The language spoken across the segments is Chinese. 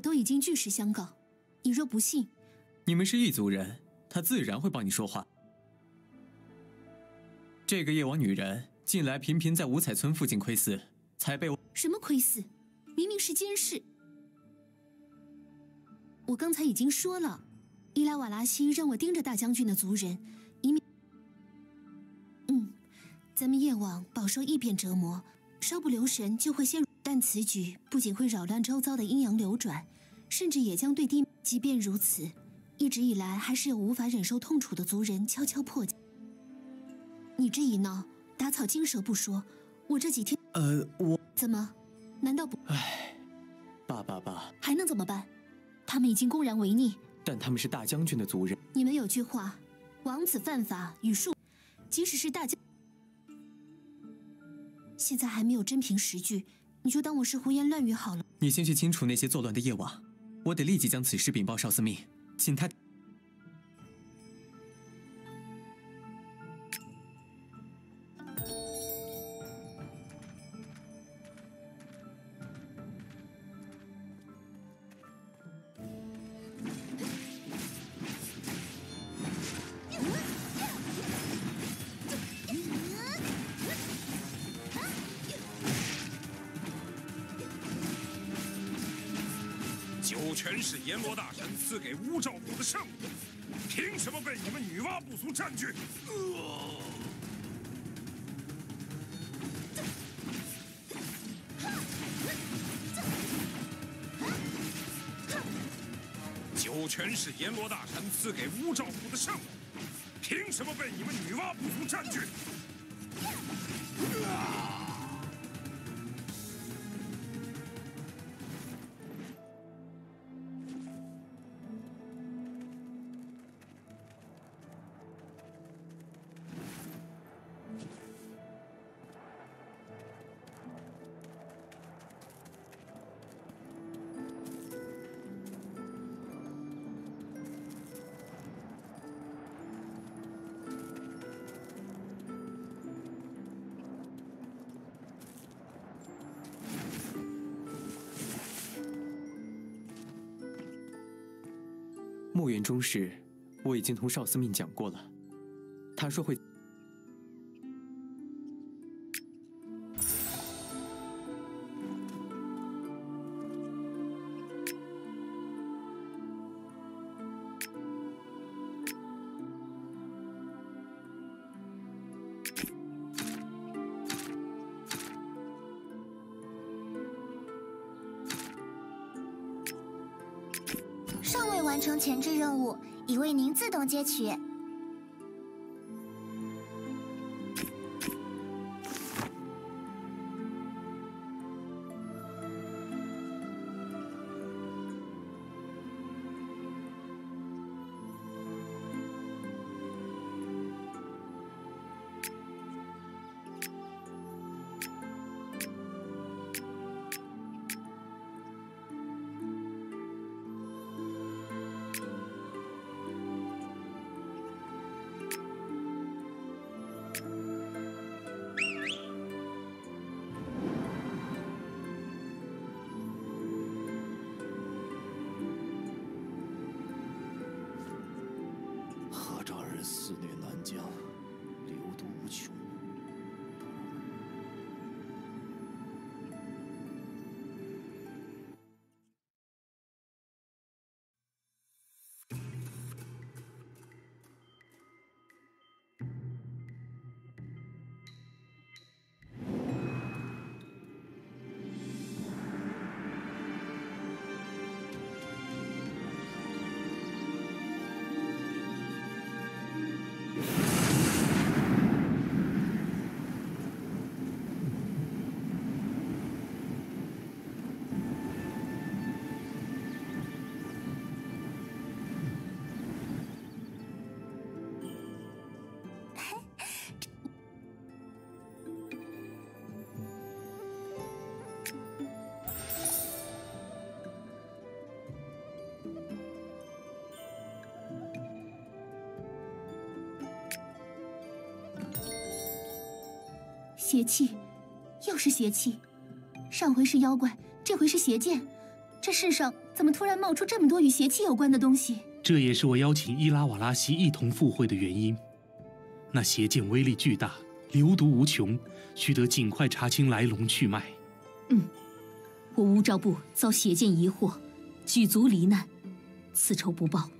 我都已经据实相告，你若不信，你们是一族人，他自然会帮你说话。这个夜王女人近来频频在五彩村附近窥伺，才被我什么窥伺？明明是监视。我刚才已经说了，伊拉瓦拉西让我盯着大将军的族人，以免……嗯，咱们夜王饱受异变折磨，稍不留神就会陷入。但此举不仅会扰乱周遭的阴阳流转，甚至也将对地。即便如此，一直以来还是有无法忍受痛楚的族人悄悄破解。你这一闹，打草惊蛇不说，我这几天……呃，我怎么？难道不？唉，爸爸爸，还能怎么办？他们已经公然违逆，但他们是大将军的族人。你们有句话，王子犯法与庶，即使是大将，现在还没有真凭实据。你就当我是胡言乱语好了。你先去清除那些作乱的夜王，我得立即将此事禀报少司命，请他。全是阎罗大神赐给乌兆府的圣物，凭什么被你们女娲部族占据？酒泉是阎罗大神赐给乌兆府的圣物，凭什么被你们女娲部族占据？墓园中事，我已经同少司命讲过了。他说会。成前置任务，已为您自动接取。邪气，又是邪气。上回是妖怪，这回是邪剑。这世上怎？么突然冒出这么多与邪气有关的东西？这也是我邀请伊拉瓦拉西一同赴会的原因。那邪剑威力巨大，流毒无穷，须得尽快查清来龙去脉。嗯，我乌昭部遭邪剑疑惑，举族罹难，此仇不报，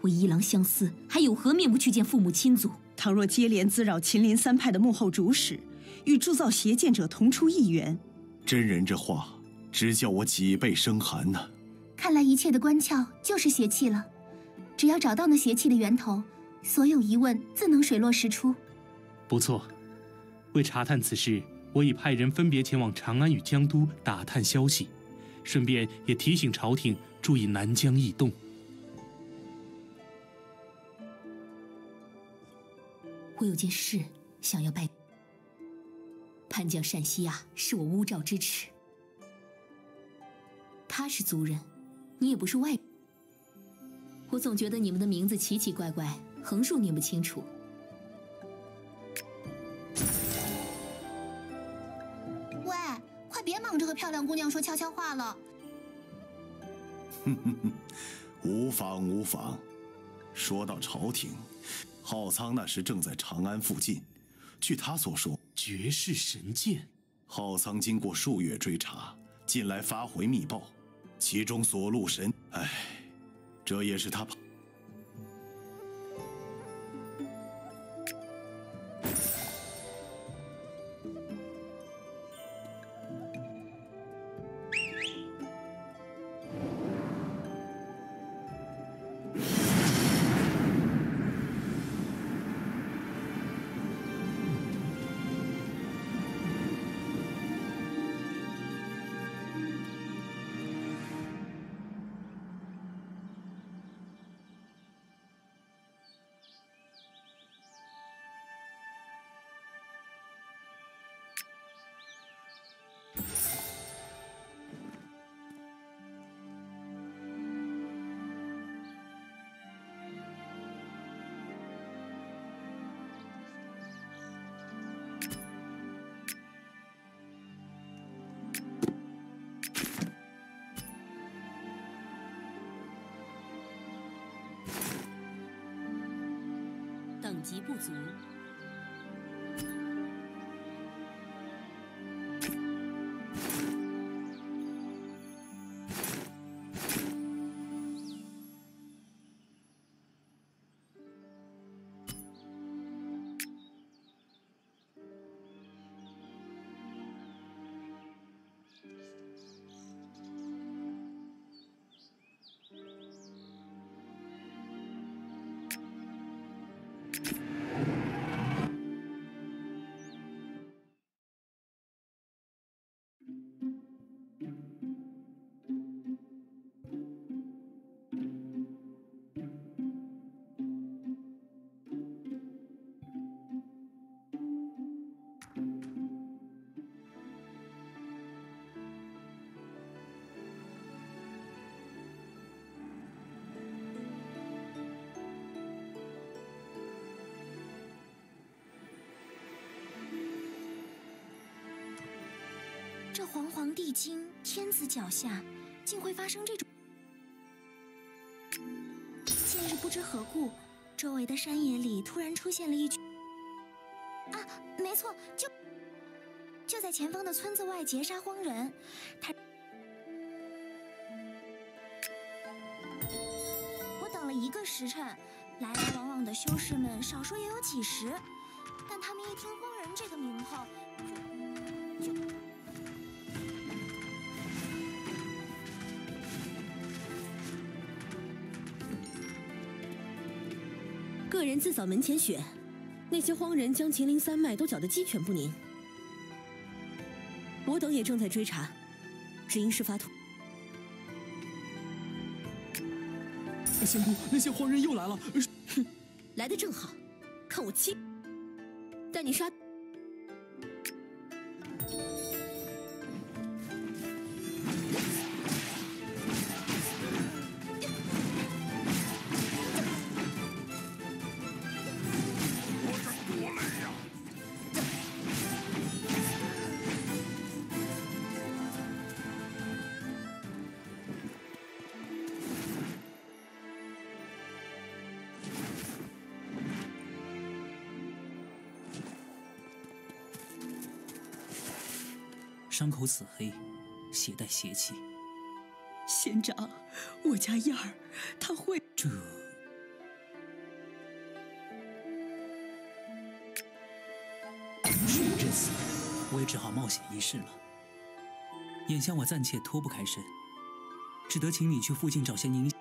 我一郎相思，还有何面目去见父母亲族？倘若接连滋扰秦林三派的幕后主使，与铸造邪剑者同出一源，真人这话，直叫我脊背生寒呢。看来一切的关窍就是邪气了，只要找到那邪气的源头，所有疑问自能水落石出。不错，为查探此事，我已派人分别前往长安与江都打探消息，顺便也提醒朝廷注意南疆异动。我有件事想要拜。叛将单西亚是我乌赵之耻，他是族人，你也不是外。我总觉得你们的名字奇奇怪怪，横竖念不清楚。喂，快别忙着和漂亮姑娘说悄悄话了。哼哼哼，无妨无妨。说到朝廷。浩仓那时正在长安附近，据他所说，绝世神剑。浩苍经过数月追查，近来发回密报，其中所录神，哎，这也是他。及不足。这煌煌帝京，天子脚下，竟会发生这种？近日不知何故，周围的山野里突然出现了一群……啊，没错，就就在前方的村子外截杀荒人。他，我等了一个时辰，来来往往的修士们少说也有几十，但他们一听荒人这个名号，人自扫门前雪，那些荒人将秦陵三脉都搅得鸡犬不宁。我等也正在追查，只因事发突。仙姑，那些荒人又来了！哼，来的正好，看我亲带你杀。伤口紫黑，携带邪气。仙长，我家燕儿，她会这。事已至此，我也只好冒险一试了。眼下我暂且脱不开身，只得请你去附近找些宁。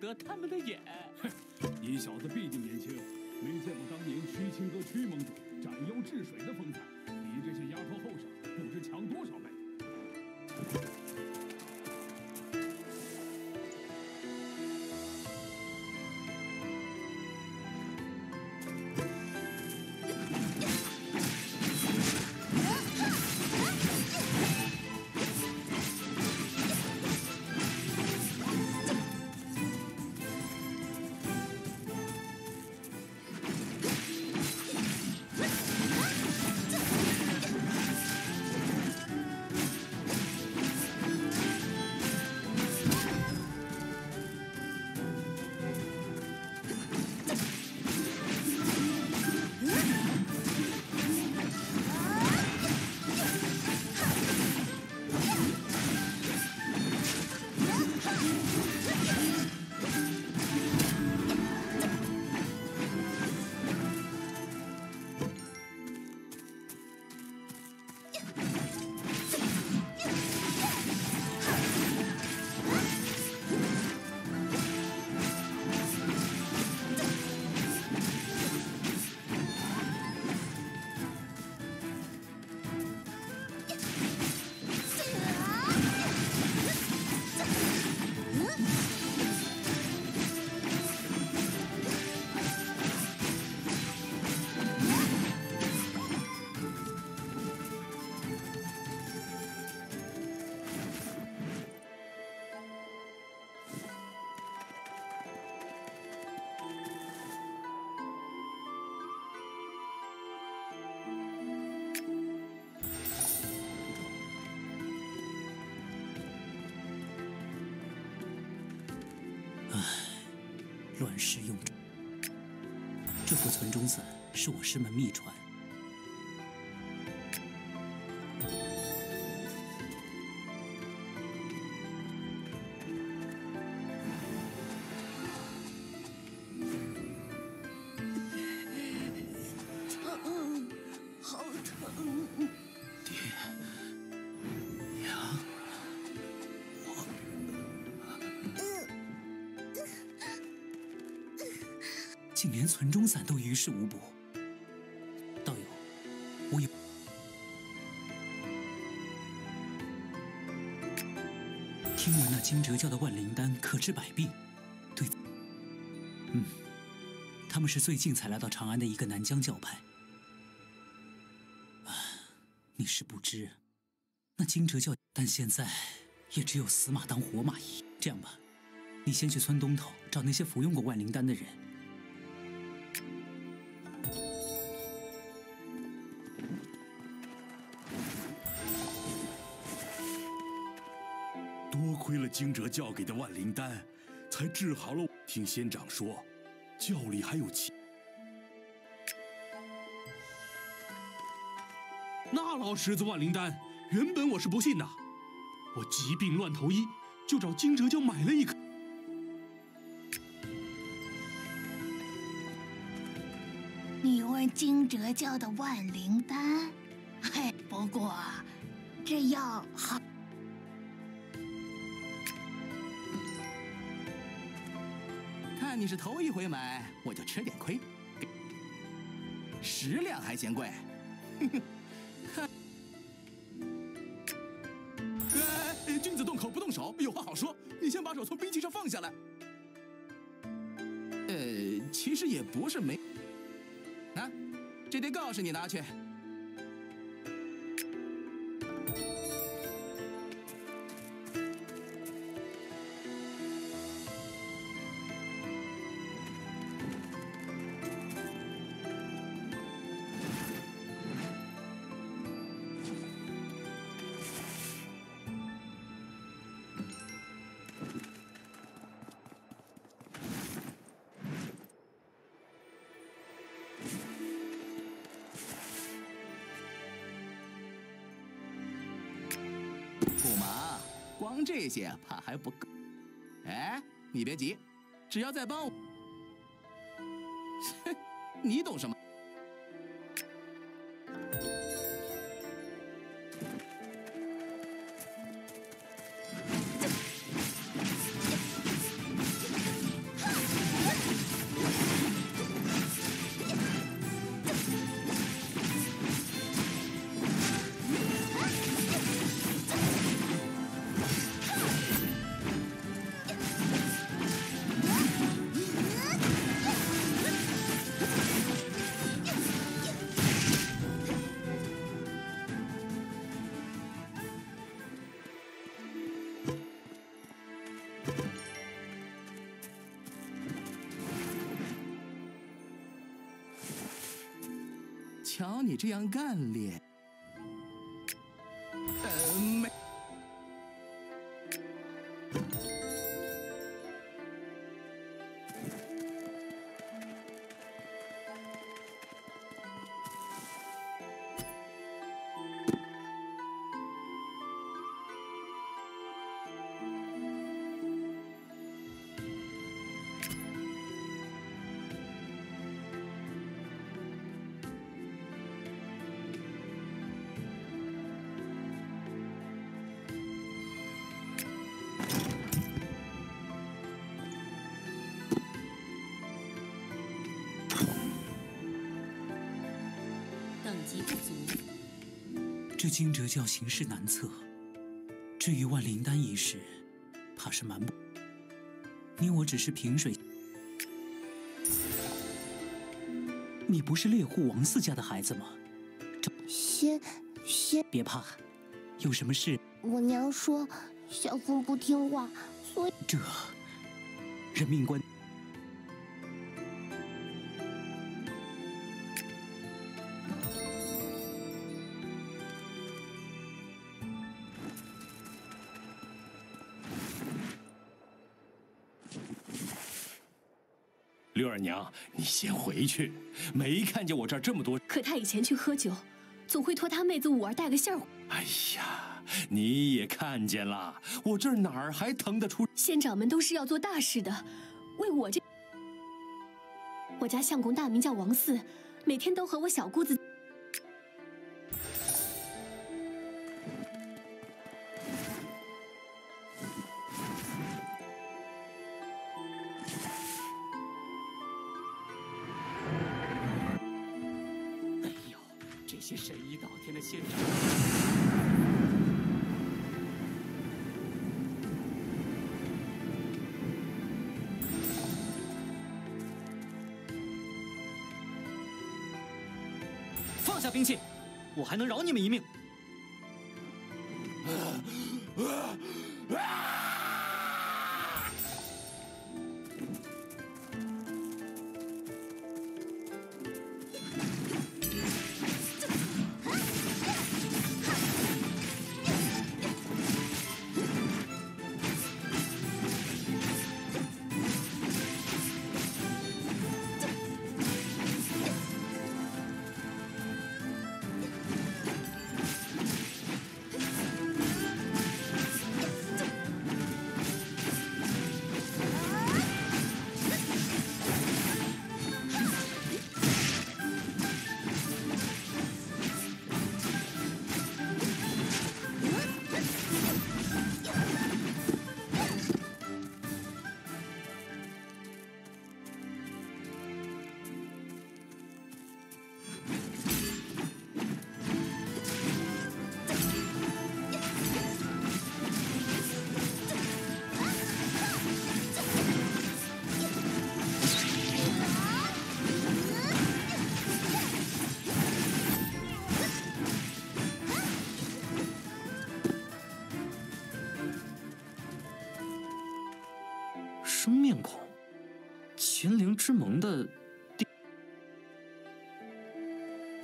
得他们的眼。哼，你小子毕竟年轻，没见过当年屈青哥屈盟主斩妖治水的风采，乱世用这副存中散是我师门秘传。折教的万灵丹可治百病，对，嗯，他们是最近才来到长安的一个南疆教派。啊，你是不知，那惊蛰教，但现在也只有死马当活马医。这样吧，你先去村东头找那些服用过万灵丹的人。亏了惊蛰教给的万灵丹，才治好了。听仙长说，教里还有奇那老石子万灵丹，原本我是不信的。我疾病乱投医，就找惊蛰教买了一颗。你问惊蛰教的万灵丹？嘿，不过这药好。你是头一回买，我就吃点亏，十两还嫌贵。君子动口不动手，有话好说。你先把手从兵器上放下来。呃，其实也不是没。啊，这叠告示你拿去。不忙，光这些怕还不够。哎，你别急，只要再帮我，你懂什么？这样干练，这惊蛰教形势难测。至于万灵丹一事，怕是瞒不。你我只是萍水。你不是猎户王四家的孩子吗？先先别怕，有什么事？我娘说小凤不听话，所以这人命关。六二娘，你先回去，没看见我这儿这么多。可他以前去喝酒，总会托他妹子五儿带个信儿。哎呀，你也看见了，我这儿哪儿还腾得出？仙长们都是要做大事的，为我这……我家相公大名叫王四，每天都和我小姑子。些神医倒天的仙长！放下兵器，我还能饶你们一命。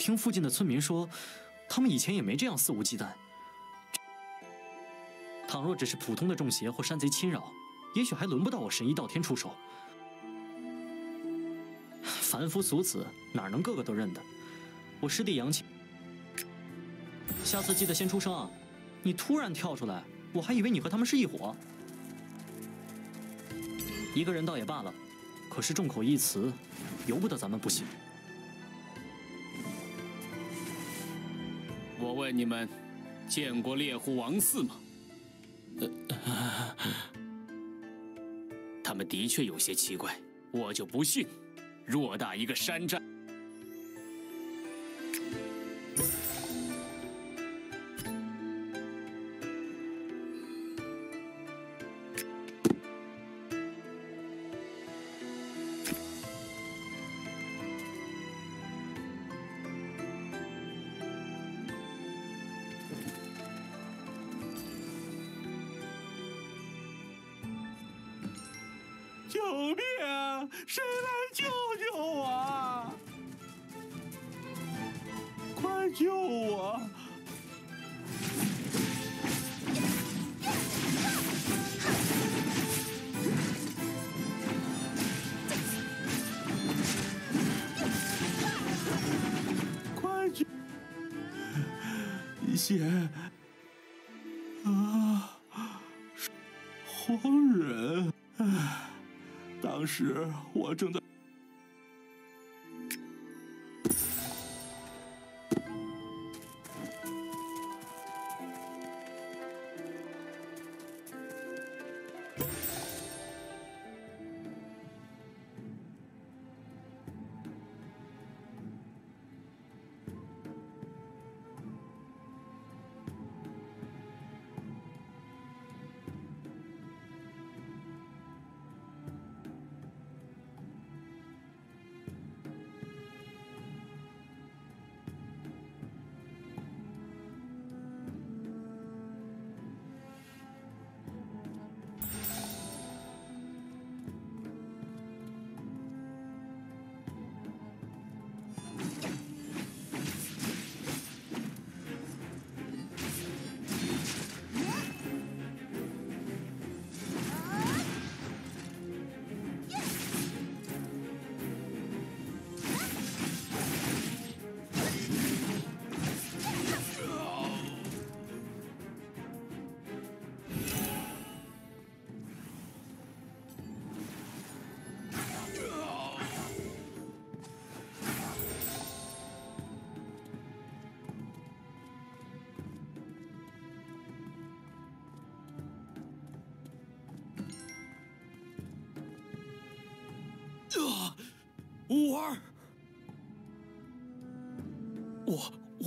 听附近的村民说，他们以前也没这样肆无忌惮。倘若只是普通的中邪或山贼侵扰，也许还轮不到我神医道天出手。凡夫俗子哪能个个都认得？我师弟杨青，下次记得先出声啊！你突然跳出来，我还以为你和他们是一伙。一个人倒也罢了，可是众口一词，由不得咱们不行。我问你们，见过猎户王四吗？他们的确有些奇怪，我就不信，偌大一个山寨。救命！谁来救救我？快救我！快救！一时我正在。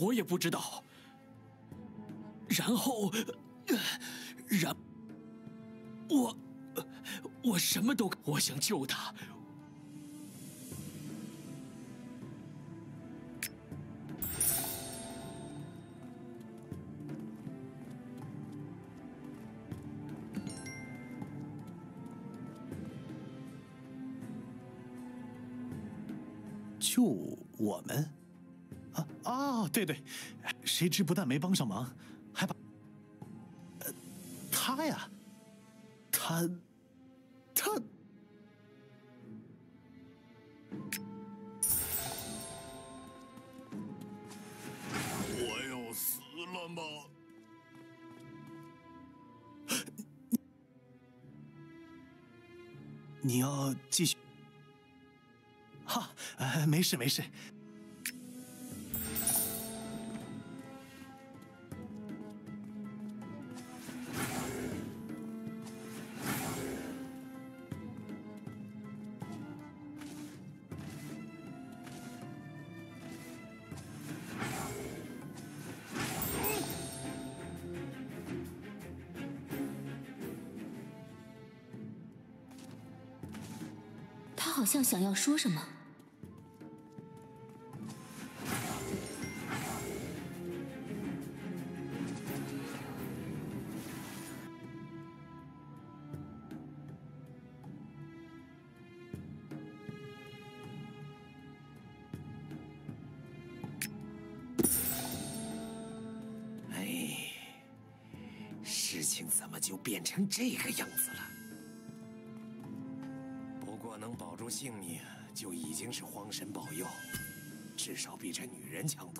我也不知道。然后，然，我我什么都，我想救他。对对，谁知不但没帮上忙，还把……呃，他呀，他，他，我要死了吗？你要继续？哈，呃，没事没事。像想要说什么。哎，事情怎么就变成这个样子是荒神保佑，至少比这女人强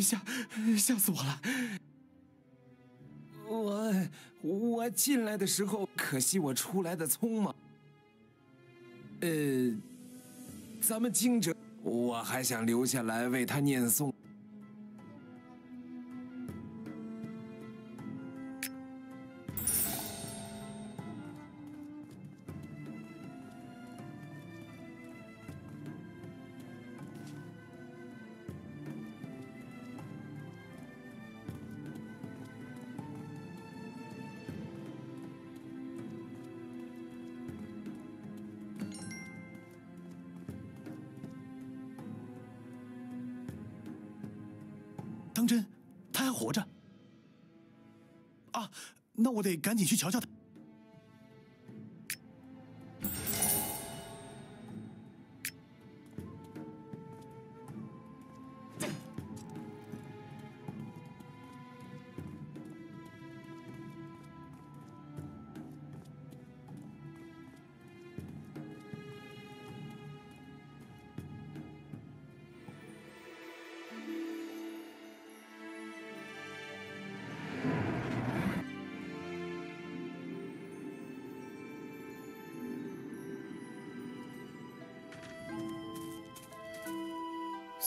吓吓死我了！我我进来的时候，可惜我出来的匆忙。呃，咱们惊蛰，我还想留下来为他念诵。我得赶紧去瞧瞧他。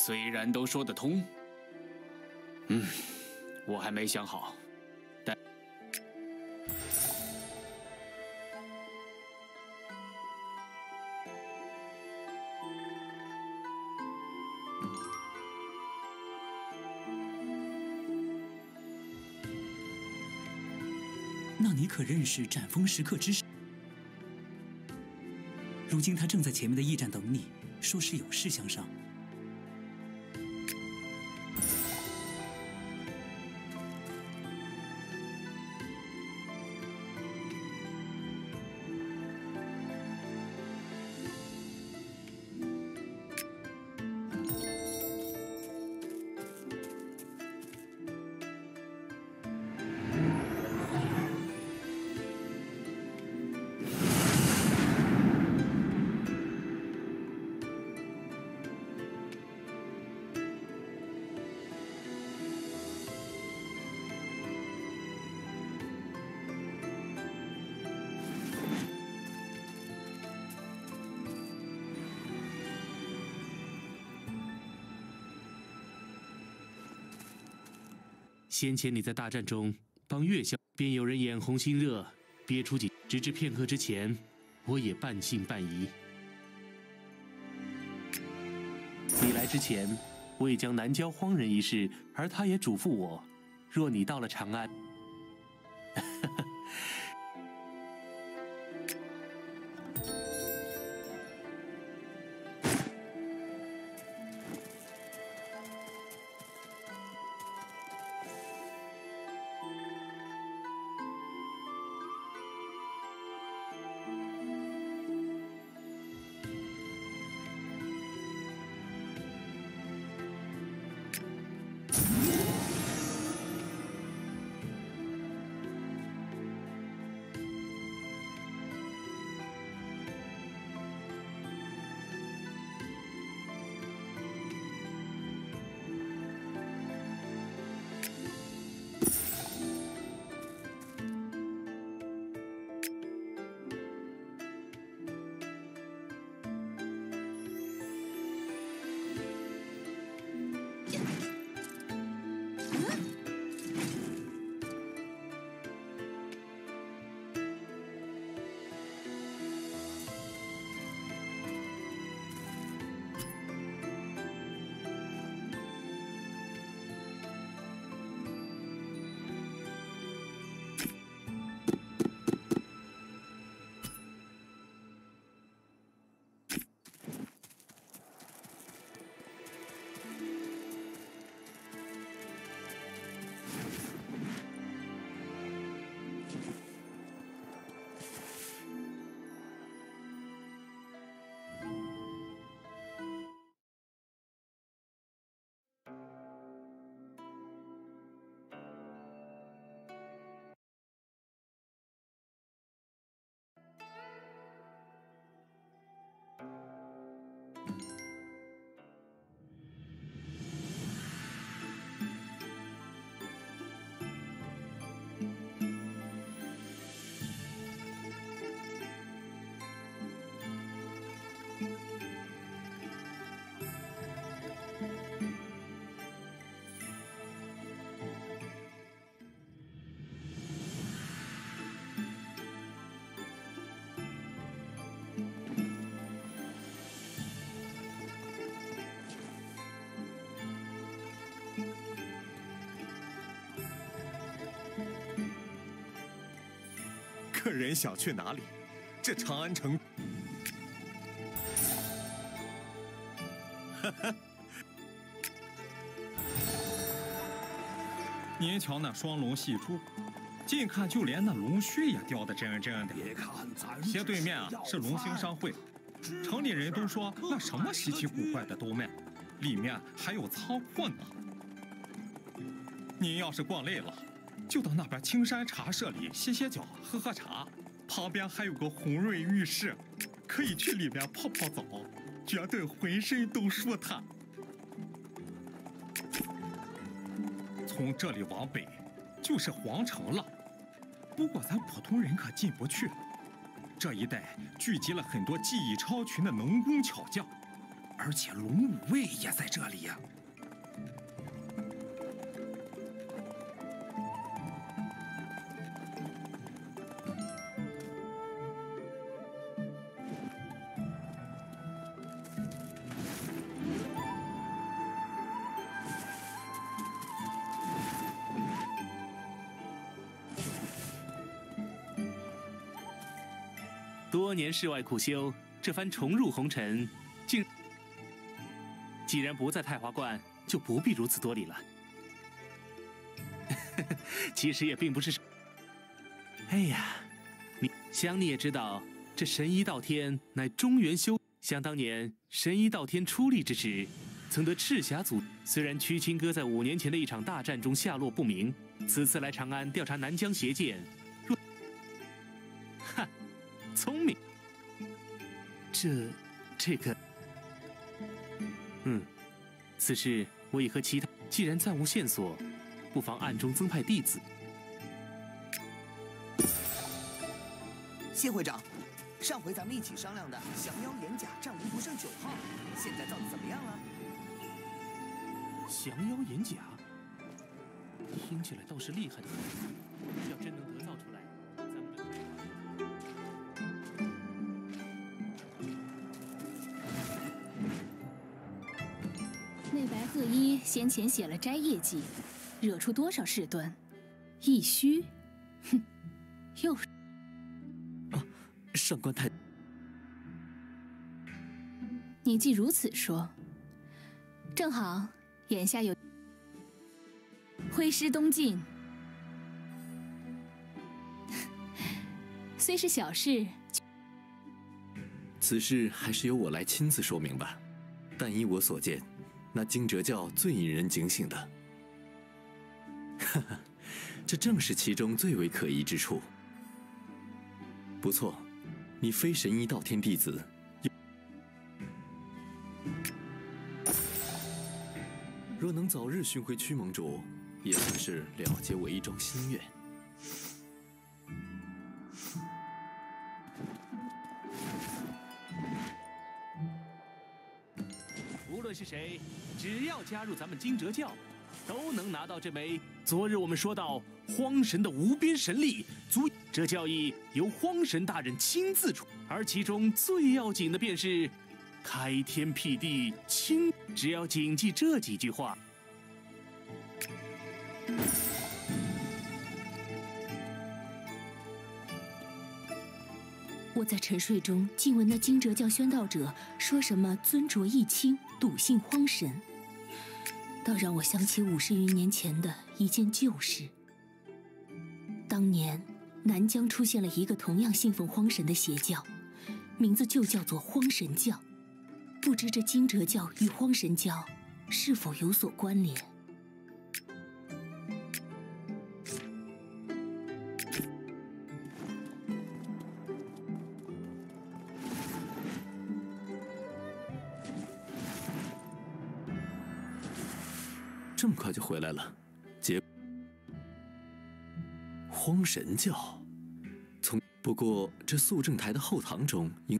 虽然都说得通，嗯，我还没想好，但那你可认识斩风时刻之神？如今他正在前面的驿站等你，说是有事相商。先前你在大战中帮月相，便有人眼红心热，憋出几，直至片刻之前，我也半信半疑。你来之前，我已将南郊荒人一事，而他也嘱咐我，若你到了长安，客人想去哪里？这长安城，哈哈。您瞧那双龙戏珠，近看就连那龙须也雕得真真的。斜对面啊是龙兴商会，城里人都说那什么稀奇古怪的都卖，里面还有仓库呢。您要是逛累了，就到那边青山茶社里歇歇脚、喝喝茶，旁边还有个红润浴室，可以去里面泡泡澡，绝对浑身都舒坦。从这里往北，就是皇城了。不过咱普通人可进不去。这一带聚集了很多技艺超群的能工巧匠，而且龙武卫也在这里呀。多年世外苦修，这番重入红尘，竟既然不在太华观，就不必如此多礼了。其实也并不是。哎呀，你想你也知道，这神医道天乃中原修。想当年神医道天出力之时，曾得赤霞祖。虽然屈清歌在五年前的一场大战中下落不明，此次来长安调查南疆邪剑。聪明，这，这个，嗯，此事我已和其他，既然暂无线索，不妨暗中增派弟子。谢会长，上回咱们一起商量的降妖掩甲战无不胜九号，现在到底怎么样了？降妖掩甲，听起来倒是厉害的很，要真能得造先前写了摘业记，惹出多少事端？一虚，哼，又是啊！上官太，你既如此说，正好眼下有挥师东进，虽是小事，此事还是由我来亲自说明吧。但依我所见。那惊蛰教最引人警醒的，哈哈，这正是其中最为可疑之处。不错，你非神医道天弟子，若能早日寻回屈盟主，也算是了结我一桩心愿。谁。只要加入咱们惊蛰教，都能拿到这枚昨日我们说到荒神的无边神力，足这教义由荒神大人亲自出，而其中最要紧的便是开天辟地清，只要谨记这几句话。我在沉睡中竟闻那惊蛰教宣道者说什么尊浊一清，笃信荒神。倒让我想起五十余年前的一件旧事。当年南疆出现了一个同样信奉荒神的邪教，名字就叫做荒神教。不知这惊蛰教与荒神教是否有所关联？回来了，结荒神教，从不过这肃正台的后堂中应。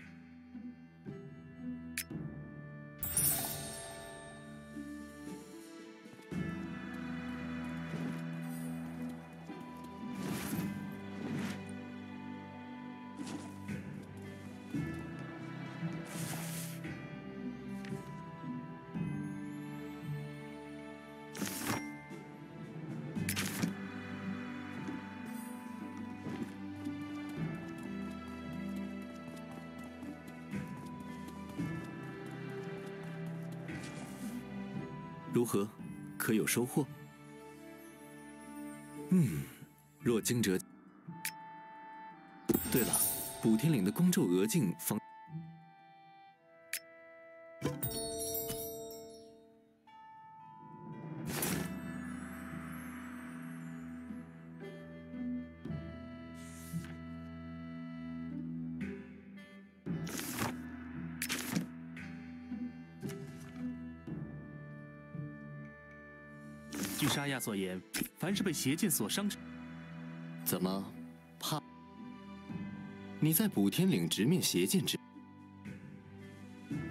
收获？嗯，若惊蛰……对了，补天岭的光昼额镜方。沙亚所言，凡是被邪剑所伤者，怎么怕？你在补天岭直面邪剑之，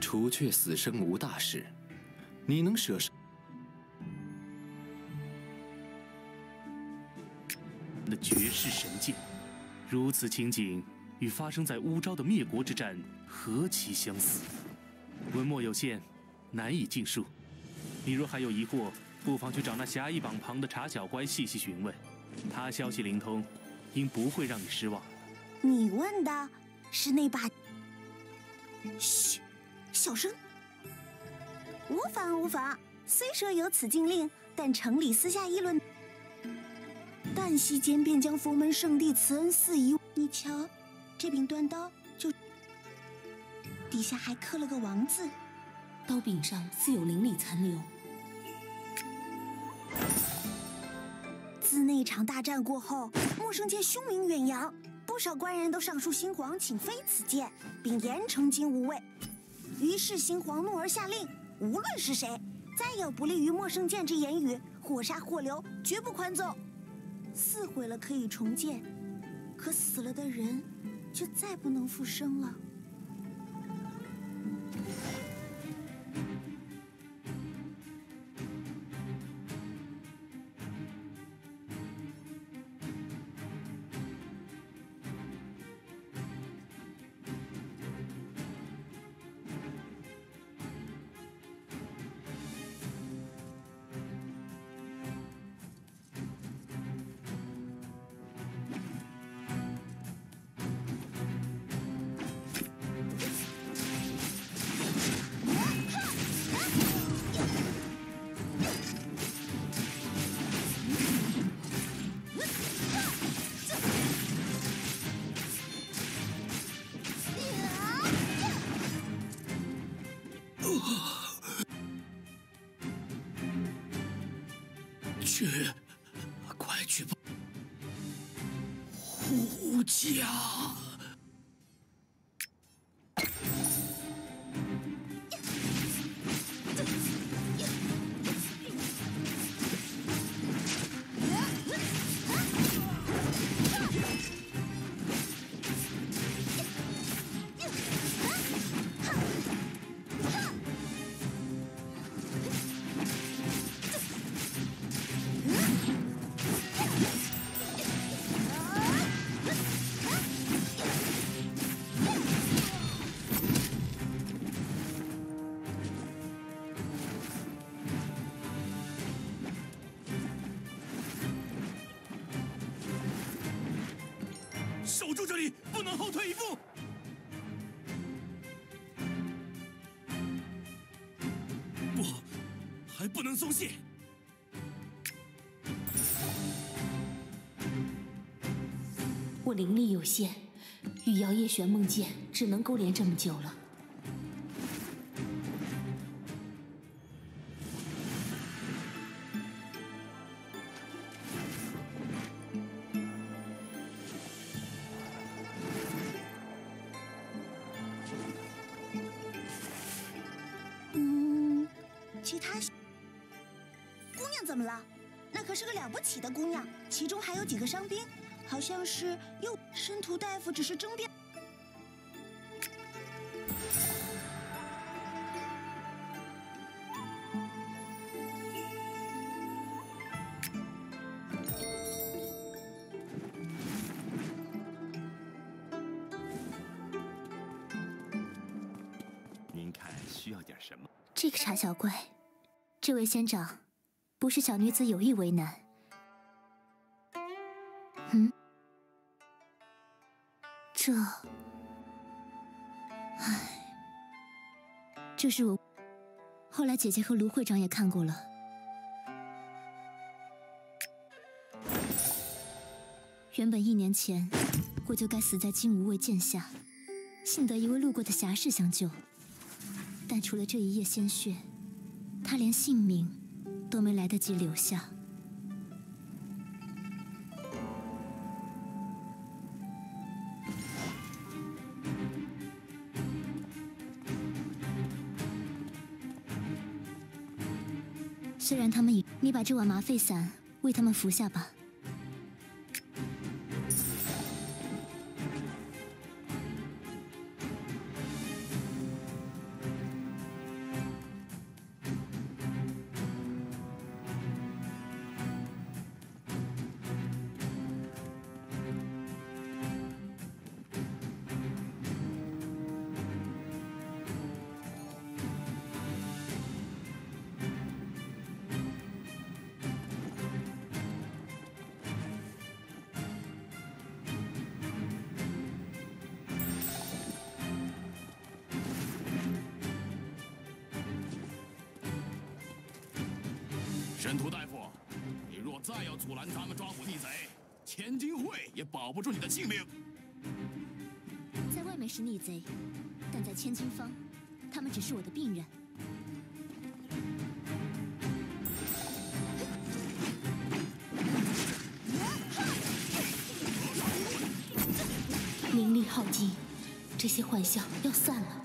除却死生无大事，你能舍身？的绝世神剑，如此情景，与发生在乌昭的灭国之战何其相似！文墨有限，难以尽述。你若还有疑惑，不妨去找那侠义榜旁的茶小乖细细询问，他消息灵通，应不会让你失望。你问的是那把？嘘，小声。无妨无妨，虽说有此禁令，但城里私下议论，旦夕间便将佛门圣地慈恩寺移。你瞧，这柄断刀就底下还刻了个王字，刀柄上似有灵力残留。自那场大战过后，莫生剑凶名远扬。不少官人都上书新皇，请飞此剑，并严惩金无畏。于是新皇怒而下令，无论是谁，再有不利于莫生剑之言语，火杀或流，绝不宽纵。寺毁了可以重建，可死了的人就再不能复生了。松懈。我灵力有限，与摇曳玄梦剑只能勾连这么久了。什么？这个茶小怪，这位仙长，不是小女子有意为难。嗯，这，唉，这是我。后来姐姐和卢会长也看过了。原本一年前，我就该死在金无畏剑下，幸得一位路过的侠士相救。但除了这一夜鲜血，他连性命都没来得及留下。虽然他们已，你把这碗麻沸散为他们服下吧。神荼大夫，你若再要阻拦咱们抓捕逆贼，千金会也保不住你的性命。在外面是逆贼，但在千金坊，他们只是我的病人。灵力耗尽，这些幻象要散了。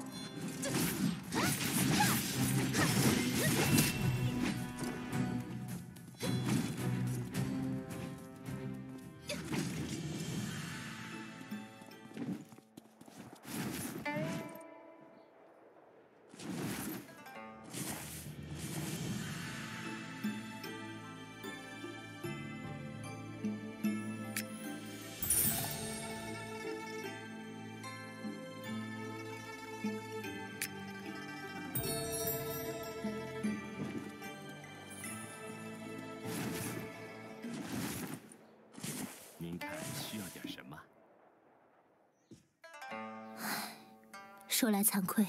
说来惭愧，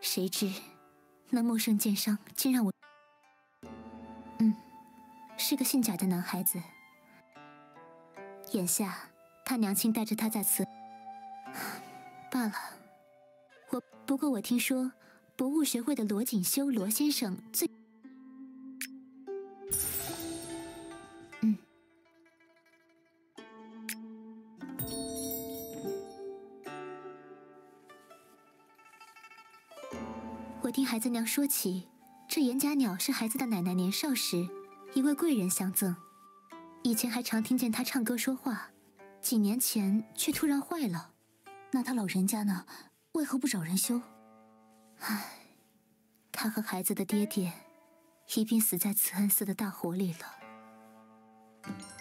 谁知那陌生剑商竟让我……嗯，是个姓贾的男孩子。眼下他娘亲带着他在此，罢了。我不过我听说博物学会的罗锦修罗先生最……孩子娘说起，这岩甲鸟是孩子的奶奶年少时一位贵人相赠，以前还常听见他唱歌说话，几年前却突然坏了。那他老人家呢？为何不找人修？唉，他和孩子的爹爹一并死在慈恩寺的大火里了。